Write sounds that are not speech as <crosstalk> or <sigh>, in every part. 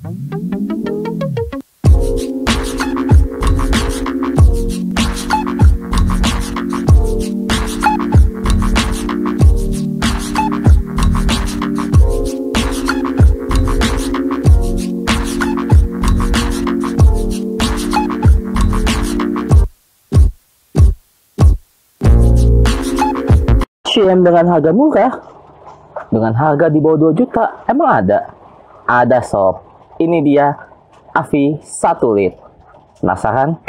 CM dengan harga murah? Dengan harga di bawah 2 juta emang ada? Ada sob ini dia Avi 1 lit penasaran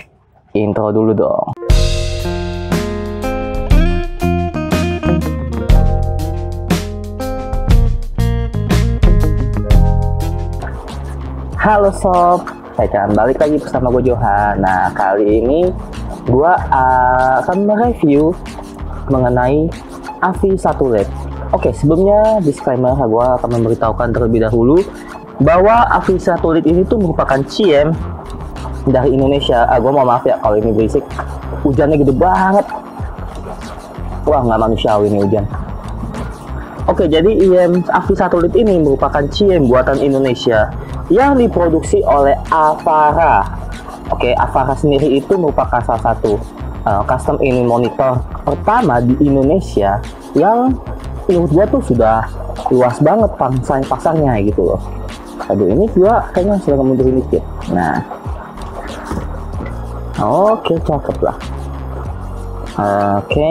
intro dulu dong Halo sob, saya kan balik lagi bersama gue Johan. Nah kali ini gue uh, akan mereview mengenai AVI 1 LED. Oke, sebelumnya disclaimer gue akan memberitahukan terlebih dahulu bahwa AVI 1 LED ini tuh merupakan CM dari Indonesia. Ah, gue mau maaf ya kalau ini berisik. Hujannya gede banget. Wah, nggak manusiawi ini hujan. Oke, jadi IM AVI 1 LED ini merupakan CM buatan Indonesia yang diproduksi oleh Avara. Oke, Avara sendiri itu merupakan salah satu uh, custom ini monitor pertama di Indonesia yang menurut gua tuh sudah luas banget pasang pasangnya gitu loh. Aduh ini gua kayaknya sudah mundurin dikit. Nah, oke cakep lah. Oke.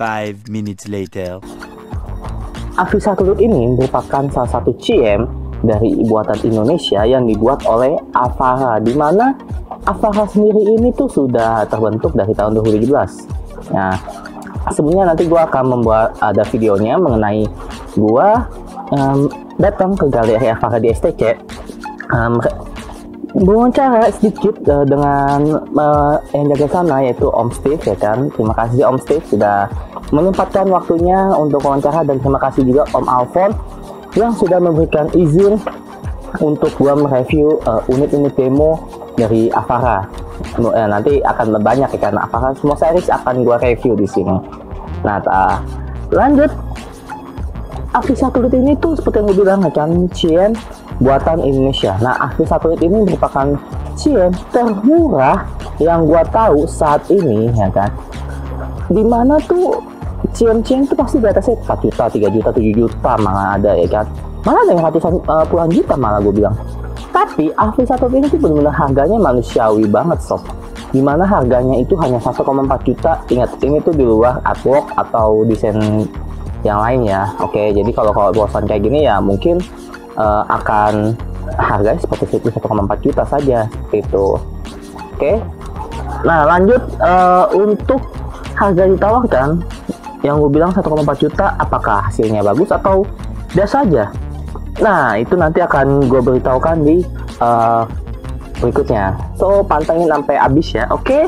Five minutes later. Avi 1 ini merupakan salah satu CM dari buatan Indonesia yang dibuat oleh Avara di mana Avara sendiri ini tuh sudah terbentuk dari tahun 2017 nah sebenarnya nanti gua akan membuat ada videonya mengenai gua um, datang ke galeri Avara di STC um, berwawancara sedikit uh, dengan uh, yang jaga sana yaitu Om Steve ya kan terima kasih Om Steve sudah menyempatkan waktunya untuk wawancara dan terima kasih juga Om Alfon yang sudah memberikan izin untuk gua mereview uh, unit-unit demo dari Avara. Nanti akan banyak ya karena Avara semua series akan gua review di sini. Nah, ta, lanjut. Avi Satelit ini tuh seperti yang gue bilang kan CN buatan Indonesia. Nah, Avi Satelit ini merupakan CN termurah yang gua tahu saat ini ya kan. Di mana tuh cium-cium itu pasti di atasnya 4 juta, 3 juta, 7 juta malah ada ya kan. Malah ada yang ratusan uh, puluhan juta malah gue bilang. Tapi Avi 1 ini tuh benar-benar harganya manusiawi banget sob. Di mana harganya itu hanya 1,4 juta. Ingat ini tuh di luar artwork atau desain yang lain ya. Oke, jadi kalau kalau bosan kayak gini ya mungkin uh, akan harganya seperti itu 1,4 juta saja itu. Oke. Nah lanjut uh, untuk harga ditawarkan yang gue bilang 1,4 juta apakah hasilnya bagus atau biasa saja nah itu nanti akan gue beritahukan di uh, berikutnya so pantengin sampai habis ya oke okay?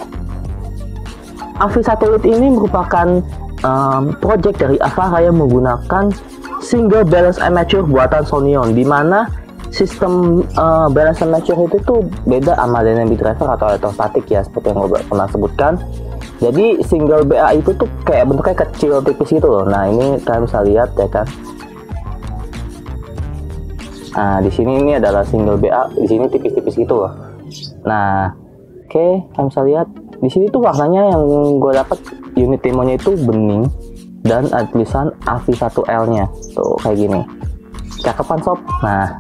Avi Satelit ini merupakan um, project dari Avara yang menggunakan single balance amateur buatan Sonyon di mana sistem uh, balance amateur itu tuh beda sama dynamic driver atau elektrostatik ya seperti yang gue pernah sebutkan. Jadi single BA itu tuh kayak bentuknya kecil tipis gitu loh. Nah ini kalian bisa lihat ya kan? Nah di sini ini adalah single BA di sini tipis-tipis gitu loh. Nah oke okay, kalian bisa lihat. Di sini tuh warnanya yang gue dapat unit demonya itu bening dan ada tulisan AV1L nya tuh kayak gini. Cakepan sob. Nah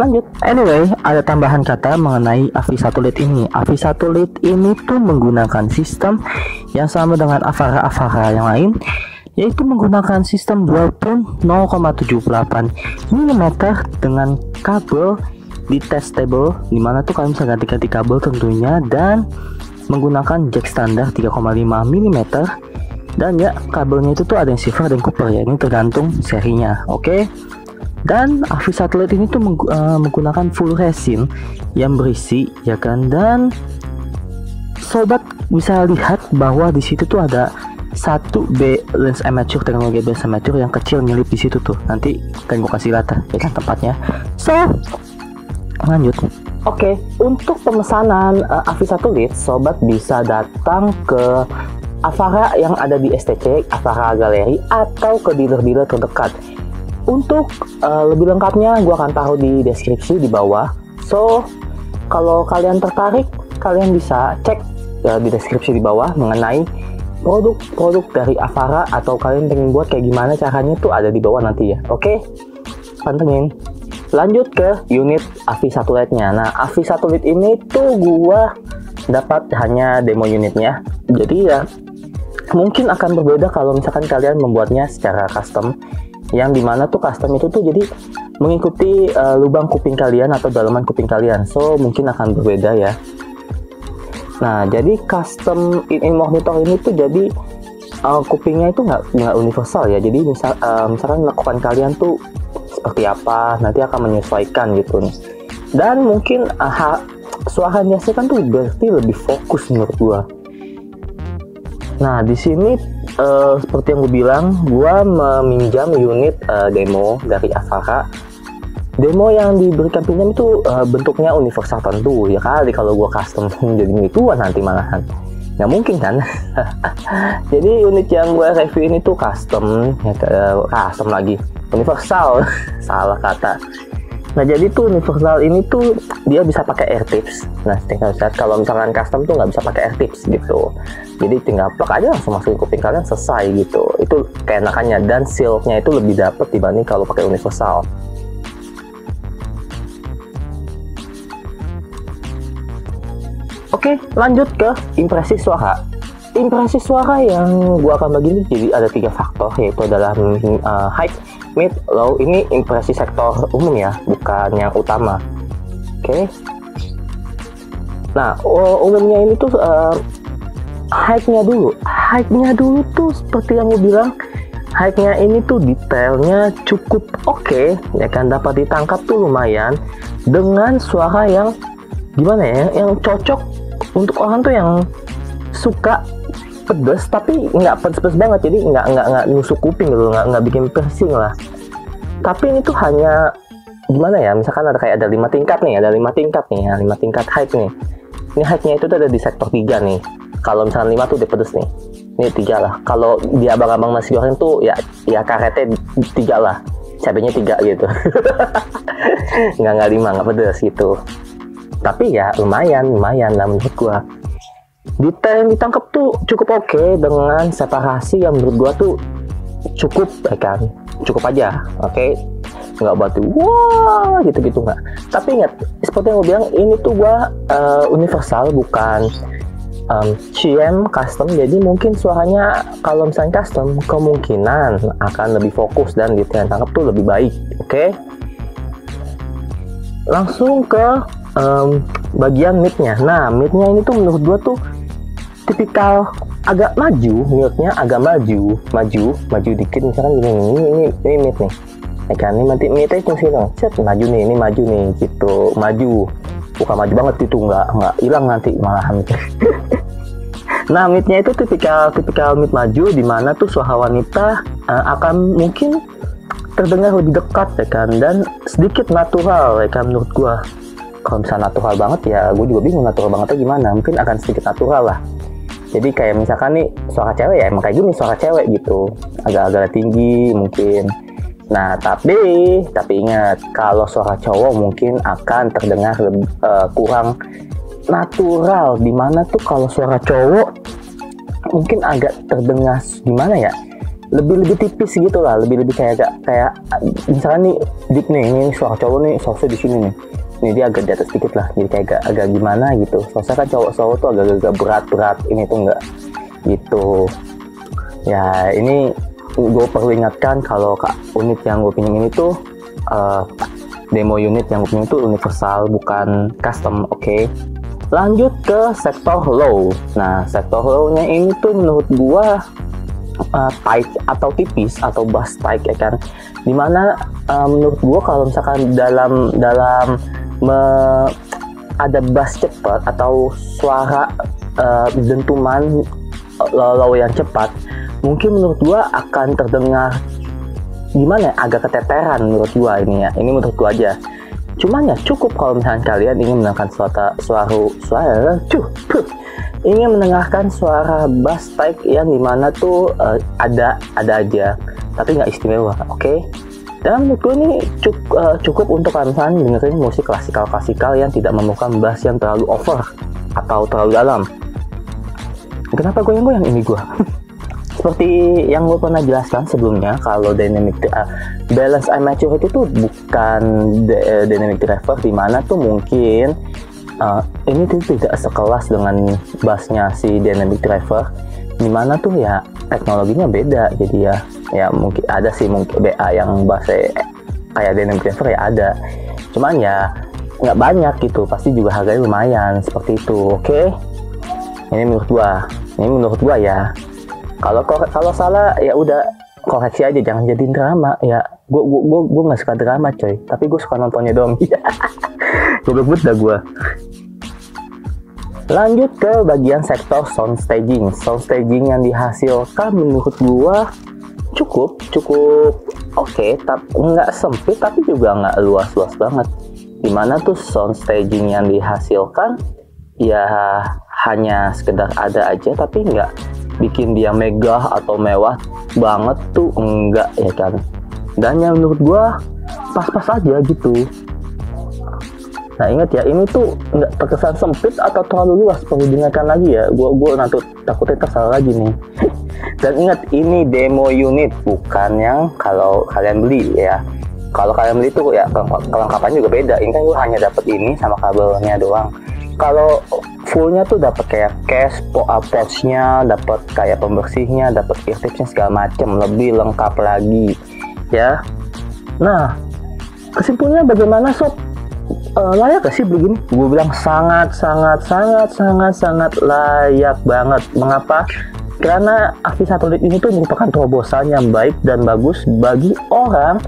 lanjut. Anyway ada tambahan kata mengenai AVI 1 lead ini. AVI 1 lead ini tuh menggunakan sistem yang sama dengan Avara-Avara yang lain yaitu menggunakan sistem dual pin 0,78 mm dengan kabel detachable di mana tuh kalian bisa ganti-ganti kabel tentunya dan menggunakan jack standar 3,5 mm dan ya kabelnya itu tuh ada yang silver dan copper ya. Ini tergantung serinya oke? Okay? dan Avi Satelit ini tuh mengg uh, menggunakan full resin yang berisi ya kan? Dan sobat bisa lihat bahwa di situ tuh ada satu B lens amateur teknologi lens amateur yang kecil nyelip di situ tuh. Nanti kan gue kasih lihat ya kan tempatnya. So lanjut Oke, okay, untuk pemesanan uh, Avi Satelit, sobat bisa datang ke Avara yang ada di STC, Avara Galeri, atau ke dealer-dealer terdekat. Untuk uh, lebih lengkapnya gue akan taruh di deskripsi di bawah. So kalau kalian tertarik kalian bisa cek uh, di deskripsi di bawah mengenai produk-produk dari Avara atau kalian pengen buat kayak gimana caranya tuh ada di bawah nanti ya. Oke okay? pantengin lanjut ke unit AVI 1 LED-nya nah 1 LED ini tuh gua dapat hanya demo unitnya. Jadi ya mungkin akan berbeda kalau misalkan kalian membuatnya secara custom. Yang di mana tuh custom itu tuh jadi mengikuti uh, lubang kuping kalian atau dalaman kuping kalian. So mungkin akan berbeda ya. Nah jadi custom in, monitor ini tuh jadi uh, kupingnya itu nggak nggak universal ya. Jadi misal uh, misalkan melakukan kalian tuh seperti apa nanti akan menyesuaikan gitu nih. Dan mungkin uh, suaranya sih kan tuh berarti lebih fokus menurut gua. Nah di sini uh, seperti yang gue bilang, gue meminjam unit uh, demo dari Avara. Demo yang diberikan pinjam itu uh, bentuknya universal tentu ya kali kalau gue custom <laughs> jadi gituan nanti malahan nggak mungkin kan <laughs> jadi unit yang gue review ini tuh custom ya custom lagi universal <laughs> salah kata Nah jadi tuh universal ini tuh dia bisa pakai air tips. Nah tinggal lihat kalau misalkan custom tuh nggak bisa pakai air tips gitu. Jadi tinggal plug aja langsung masukin kuping kalian selesai gitu. Itu keenakannya dan silknya itu lebih dapet dibanding kalau pakai universal. Oke, lanjut ke impresi suara. Impresi suara yang gua akan bagi ini jadi ada tiga faktor yaitu adalah uh, height, mid, low ini impresi sektor umum ya, bukan yang utama. Oke. Nah, umumnya ini tuh uh, height-nya dulu. Height-nya dulu tuh seperti yang gue bilang, height-nya ini tuh detailnya cukup oke, okay, ya kan dapat ditangkap tuh lumayan dengan suara yang gimana ya, yang cocok untuk orang tuh yang suka pedes tapi nggak pedes-pedes banget. Jadi nggak nggak nggak nusuk kuping gitu nggak nggak bikin piercing lah. Tapi ini tuh hanya gimana ya misalkan ada kayak ada lima tingkat nih ada lima tingkat nih ya lima tingkat height nih. Ini heightnya itu tuh ada di sektor tiga nih. Kalau misalnya lima tuh udah pedes nih. Ini tiga lah. Kalau di abang-abang nasi goreng tuh ya ya karetnya tiga lah. Cabenya tiga gitu. <laughs> Nggak nggak lima nggak pedes gitu tapi ya lumayan lumayan lah menurut gua detail yang ditangkap tuh cukup oke okay dengan separasi yang menurut gua tuh cukup ya kan cukup aja oke okay? nggak batu wah gitu gitu nggak tapi ingat seperti yang gue bilang ini tuh gua uh, universal bukan um, CM custom jadi mungkin suaranya kalau misalnya custom kemungkinan akan lebih fokus dan detail yang tangkap tuh lebih baik oke okay? langsung ke um, bagian midnya. Nah midnya ini tuh menurut gua tuh tipikal agak maju mute-nya agak maju maju maju dikit. Misalkan gini ini ini ini mid nih. Ya kan ini mati mid itu sih dong. Set maju nih ini maju nih gitu. Maju. Bukan maju banget itu nggak nggak hilang nanti malahan. <laughs> Nah midnya itu tipikal tipikal mid maju di mana tuh suara wanita uh, akan mungkin terdengar lebih dekat ya kan? Dan sedikit natural ya kan menurut gua kalau misalnya natural banget ya gue juga bingung natural bangetnya gimana. Mungkin akan sedikit natural lah. Jadi kayak misalkan nih suara cewek ya emang kayak gini suara cewek gitu. Agak-agak tinggi mungkin. Nah tapi tapi ingat kalau suara cowok mungkin akan terdengar lebih, uh, kurang natural. Di mana tuh kalau suara cowok mungkin agak terdengar gimana ya? Lebih lebih tipis gitu lah. Lebih lebih kayak agak kayak misalkan nih deep nih ini, suara cowok nih suara di sini nih ini dia agak di atas sedikit lah jadi kayak agak, agak gimana gitu. Soalnya kan cowok-cowok tuh agak-agak berat-berat ini tuh enggak gitu. Ya ini gue perlu ingatkan kalau kak unit yang gue pinjam ini tuh uh, demo unit yang gue pinjam itu universal bukan custom oke? Okay? lanjut ke sektor low. Nah sektor low nya ini tuh menurut gue uh, tight atau tipis atau bass tight ya kan? Di mana uh, menurut gue kalau misalkan dalam dalam me, ada bass cepat atau suara uh, dentuman low yang cepat mungkin menurut gua akan terdengar gimana ya agak keteteran menurut gua ini ya ini menurut gua aja cuman ya cukup kalau misalnya kalian ingin mendengarkan suara suara suara cuh puh, ingin mendengarkan suara bass tight yang di mana tuh uh, ada ada aja tapi nggak istimewa oke okay? Dan menurut gue ini cukup, uh, cukup untuk kalian dengerin musik klasikal-klasikal yang tidak memerlukan bass yang terlalu over atau terlalu dalam. Kenapa gue yang gue yang ini gue <laughs> seperti yang gue pernah jelaskan sebelumnya kalau dynamic uh, balance immaturity itu bukan uh, dynamic driver di mana tuh mungkin uh, ini tuh tidak sekelas dengan bassnya si dynamic driver di mana tuh ya teknologinya beda. Jadi ya ya mungkin ada sih mungkin BA yang bassnya kayak dynamic driver ya ada. Cuman ya nggak banyak gitu. Pasti juga harganya lumayan seperti itu. Oke? Okay? ini menurut gua. Ini menurut gua ya. Kalau kalau salah ya udah koreksi aja. Jangan jadi drama. Ya gua gua gua, gua nggak suka drama coy. Tapi gua suka nontonnya dong gue bebut dah gua Lanjut ke bagian sektor sound staging. Sound staging yang dihasilkan menurut gua cukup, cukup oke, okay, tapi nggak sempit tapi juga nggak luas-luas banget. Di mana tuh sound staging yang dihasilkan ya hanya sekedar ada aja tapi nggak bikin dia megah atau mewah banget tuh enggak ya kan. Dan yang menurut gua pas-pas aja gitu Nah ingat ya ini tuh nggak terkesan sempit atau terlalu luas perlu diingatkan lagi ya. Gue gue nanti takutnya tersalah lagi nih. <laughs> Dan ingat ini demo unit bukan yang kalau kalian beli ya. Kalau kalian beli tuh ya kelengkapannya juga beda. Ini kan gue hanya dapat ini sama kabelnya doang. Kalau fullnya tuh dapat kayak case, pouchnya, dapat kayak pembersihnya, dapat eartipsnya segala macam, lebih lengkap lagi ya. Nah kesimpulannya bagaimana sob? Uh, layak gak sih begini? Gue bilang sangat, sangat, sangat, sangat, sangat layak banget. Mengapa? Karena Avi satelit ini tuh merupakan terobosan yang baik dan bagus bagi orang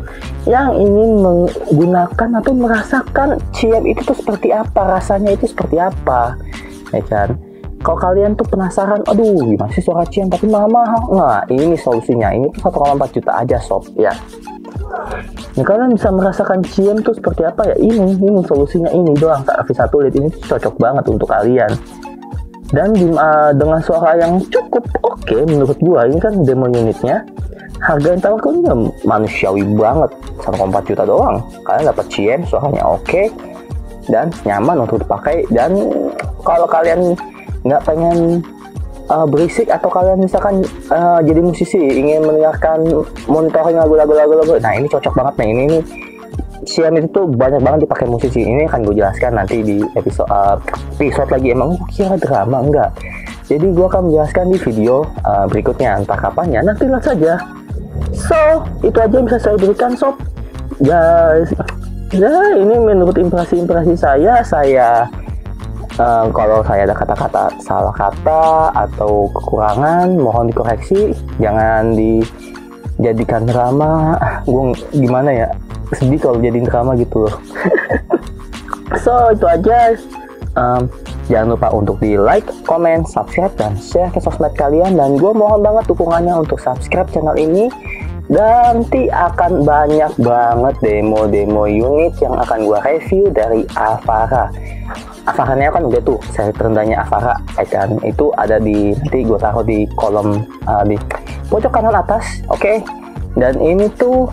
yang ingin menggunakan atau merasakan CM itu tuh seperti apa, rasanya itu seperti apa, ya kan? Kalau kalian tuh penasaran, aduh gimana sih suara CM tapi mahal-mahal? Nah, ini solusinya. Ini tuh 1,4 juta aja sob, ya. Nah, kalian bisa merasakan CM tuh seperti apa ya? Ini, ini solusinya ini doang. Kak V1 Lite ini cocok banget untuk kalian. Dan uh, dengan suara yang cukup oke okay, menurut gua, ini kan demo unitnya. Harga yang tawarkannya manusiawi banget, 1,4 juta doang. Kalian dapat CM, suaranya oke okay, dan nyaman untuk dipakai. Dan kalau kalian nggak pengen uh, berisik atau kalian misalkan uh, jadi musisi ingin mendengarkan monitoring lagu-lagu lagu-lagu. Nah ini cocok banget nih. Ini nih Siam itu tuh banyak banget dipakai musisi. Ini akan gue jelaskan nanti di episode uh, episode lagi. Emang gue kira drama? Enggak. Jadi gue akan menjelaskan di video uh, berikutnya. Entah kapannya nanti lihat saja. So itu aja yang bisa saya berikan sob. Guys ya ini menurut impresi-impresi saya saya uh, kalau saya ada kata-kata salah kata atau kekurangan mohon dikoreksi. Jangan dijadikan drama. <laughs> Gue gimana ya? Sedih kalau jadi drama gitu loh. <laughs> So itu aja. Um, jangan lupa untuk di like, comment, subscribe dan share ke sosmed kalian. Dan gue mohon banget dukungannya untuk subscribe channel ini nanti akan banyak banget demo-demo unit yang akan gue review dari Avara. Avaranya kan udah tuh saya terendahnya Avara kan itu ada di nanti gue taruh di kolom uh, di pojok kanan atas oke? Okay? dan ini tuh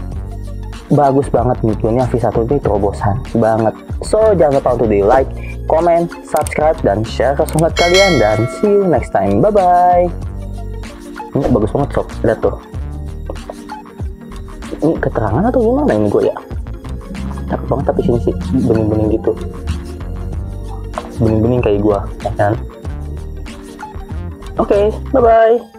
bagus banget mikronya V1 ini terobosan banget. So jangan lupa untuk di like comment subscribe dan share ke sosmed kalian dan see you next time. Bye bye ini bagus banget sob. Lihat tuh ini keterangan atau gimana ini gue ya? Cakep banget tapi sini sih bening-bening gitu. Bening-bening kayak gua ya kan? Oke okay, bye bye